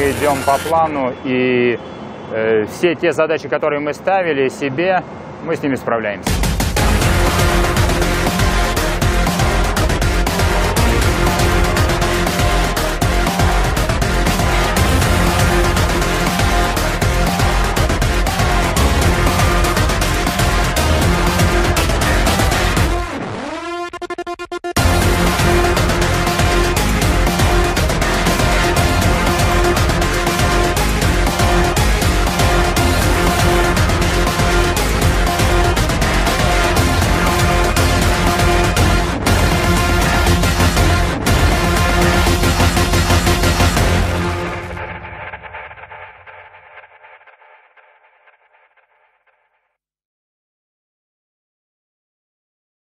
идем по плану, и э, все те задачи, которые мы ставили себе, мы с ними справляемся.